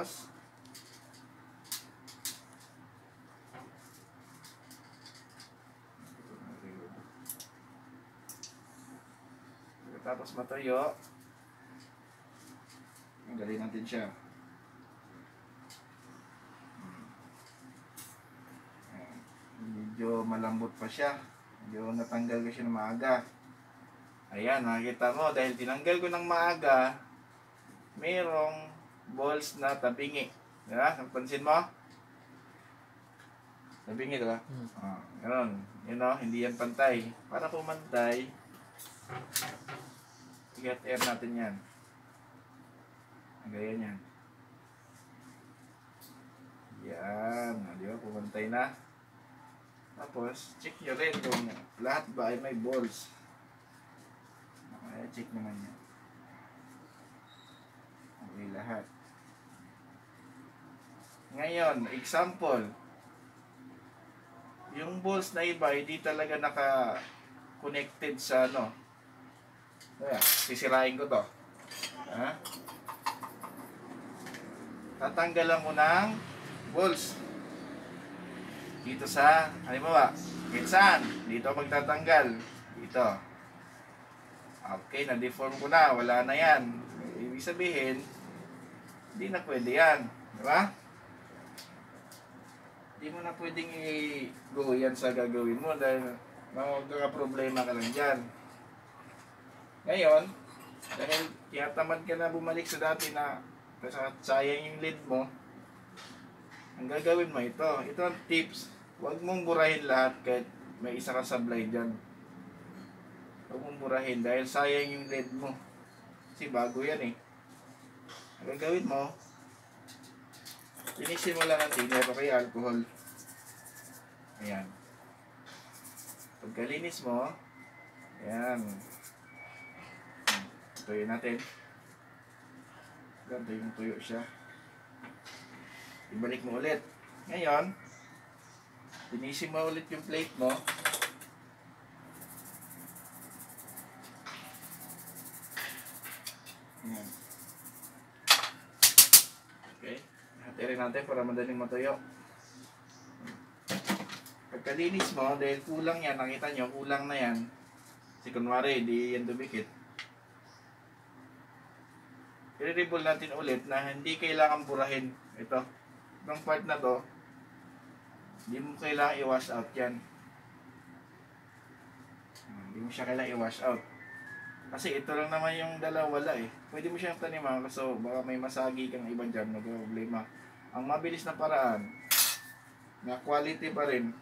Tapos, tapos matuyo, tanggalin natin siya. Ayan. Medyo malambot pa siya. Medyo natanggal ko siya ng maaga. Ayan, nakikita mo, dahil tinanggal ko ng maaga, mayroong balls na tabingi. Diba? Napansin mo? Tabingi, diba? Hmm. Ah, ganun. You know, hindi yan pantay. Para pumantay, igat air natin yan. Ganyan yan. Yan. Ah, Di ba? Pumantay na. Tapos, check nyo rin kung lahat ba ay may balls. Okay, check naman yan. Okay, lahat. Ngayon, example. Yung balls na iba, hindi talaga naka-connected sa ano. Kaya, sisirain ko to. Ha? Tatanggalan ko ng balls. Dito sa, halimbawa, saan, dito magtatanggal. Dito. Okay, na-deform ko na, wala na yan. Ibig sabihin, hindi na pwede yan. Di ba? Hindi mo na pwedeng i-go yan sa gagawin mo dahil magkakaproblema ka lang dyan. Ngayon, dahil tiyatamad ka na bumalik sa dati na sayang yung lead mo, ang gagawin mo ito. Ito ang tips. Huwag mong burahin lahat kahit may isa ka sablay dyan. Huwag mong burahin dahil sayang yung lead mo. Kasi bago yan eh. Ang gagawin mo, linisin mo lang ang tiner o kaya alcohol. Ayan. Pagkalinis mo, ayan. Tuyo natin. Ganda yung tuyo siya. Ibalik mo ulit. Ngayon, linisin mo ulit yung plate mo. Ayan. Hatirin natin para madaling matuyo. Pagkalinis mo, dahil kulang yan, nakita nyo, kulang na yan. Kasi kunwari, di yan dumikit. I-rebuild natin ulit na hindi kailangan burahin. Ito. Itong part na to, hindi mo kailangan i-wash out yan. Hindi mo siya kailangan i-wash out. Kasi ito lang naman yung dalawa wala eh. Pwede mo siyang taniman kaso baka may masagi kang ibang dyan, problema. Ang mabilis na paraan, na quality pa rin,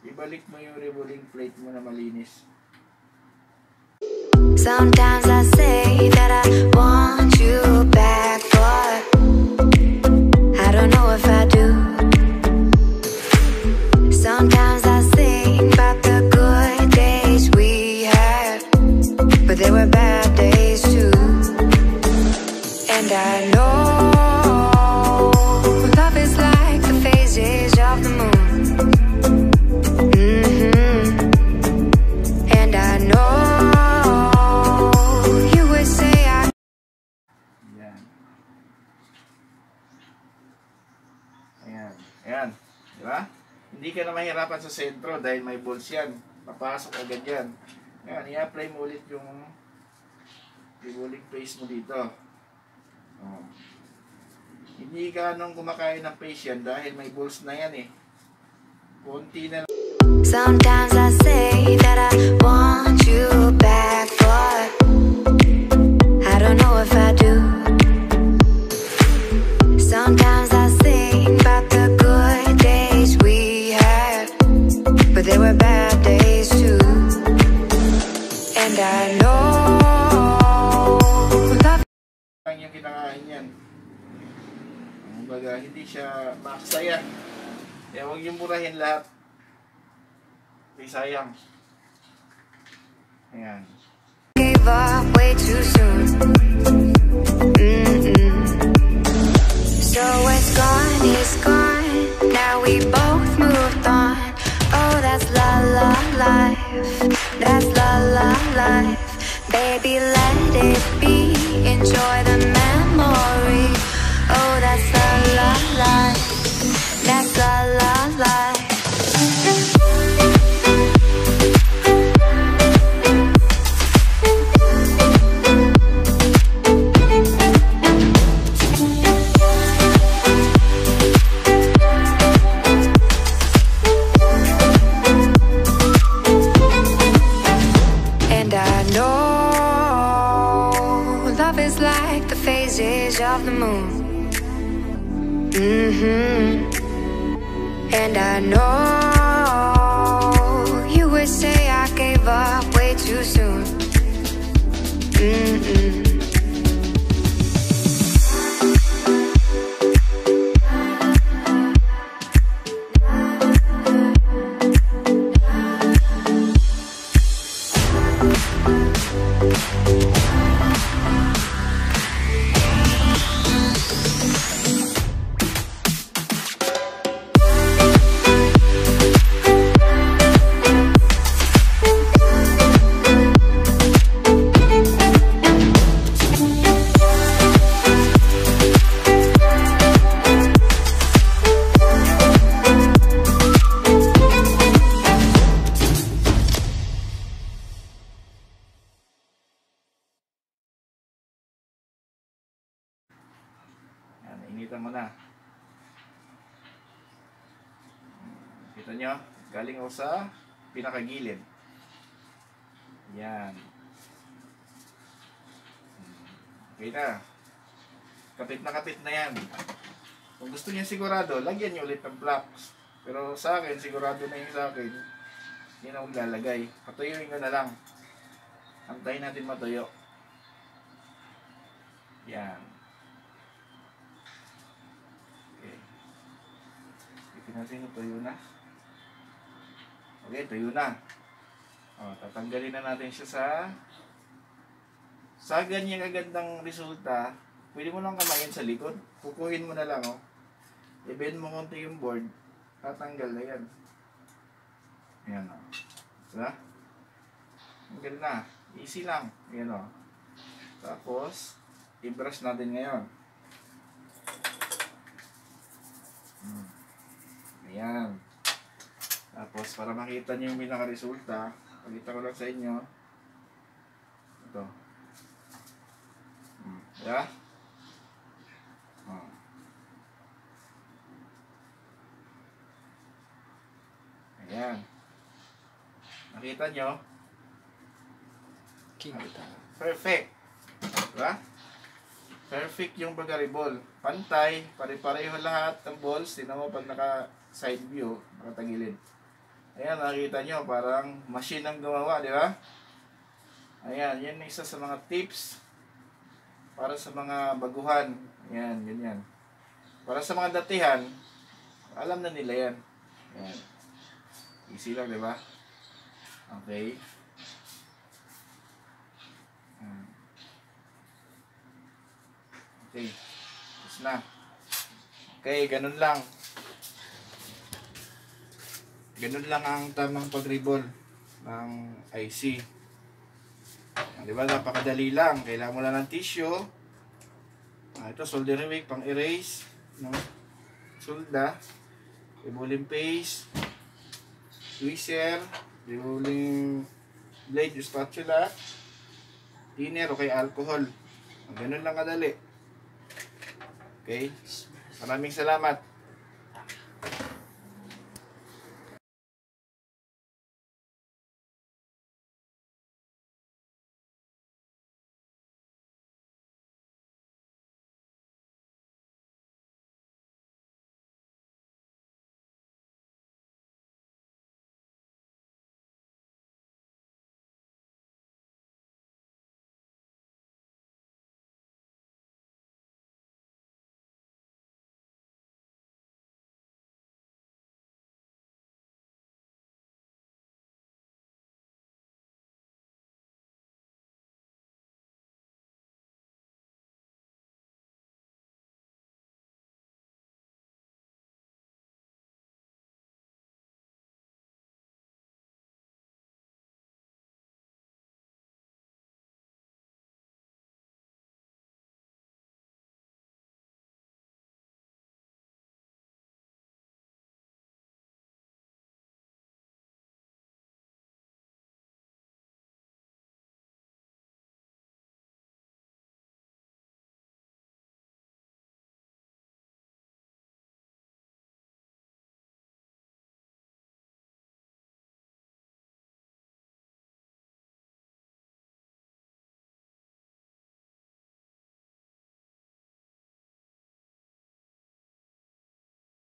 ibalik mo yung rebuilding plate mo na malinis. Sometimes I say that I want Ayan. Di ba? Hindi ka na mahirapan sa sentro dahil may balls yan. Papasok agad yan. Ayan, i-apply mo ulit yung paste mo dito. Oh. Hindi ka nung kumakain ng paste yan dahil may balls na yan eh. Konti na lang. Sometimes I say that I kinakain yan. Kumbaga, hindi siya maksaya. Kaya huwag yung burahin lahat. Hindi sayang. Ayan. gave up way too soon. So it's gone, it's gone. Now we both moved on. Oh, that's la la life. That's la la life. Baby, let it be. Enjoy the the moon. Mm-hmm. And I know you would say I gave up way too soon. Mm-mm. Yan, initan mo na. Kita nyo? Galing ako sa pinakagilid. Yan. Okay na. Kapit na kapit na yan. Kung gusto niya sigurado, lagyan niyo ulit ng blocks. Pero sa akin, sigurado na yung sa akin. Hindi na akong lalagay. Patuyuin ko na lang. Antayin natin matuyo. Yan. Okay. Tingnan tuyo na. Okay, tuyo na. O, tatanggalin na natin siya sa sa ganyang agandang resulta, pwede mo lang kamayin sa likod. Kukuhin mo na lang, oh. I-bend mo konti yung board, tatanggal na yan. Ayan, oh. Diba? Tanggal na. Easy lang. Ayan, oh. Tapos, i-brush natin ngayon. Hmm. Ayan. Para makita nyo yung pinaka-resulta, pakita ko lang sa inyo. Ito. Hmm. Diba? Oh. Ayan. Nakita nyo? Perfect. Diba? Perfect yung bagaribol. Pantay, pare-pareho lahat ng balls. Tingnan mo pag naka side view, nakatagilid. Ayan, nakita nyo, parang machine ang gumawa, di ba? Ayan, yan isa sa mga tips para sa mga baguhan. Ayan, ganyan. Para sa mga datihan, alam na nila yan. Ayan. Easy lang, di ba? Okay. Okay. Tapos na. Okay, ganun lang. Ganun lang ang tamang pag-revolve ng IC. Di ba? Napakadali lang. Kailangan mo lang ng tissue. Ah, ito, soldering wick, pang erase. No? Solda. Revolving paste. Tweezer. Revolving blade, spatula. Thinner o kay alcohol. Ganun lang kadali. Okay? Maraming salamat.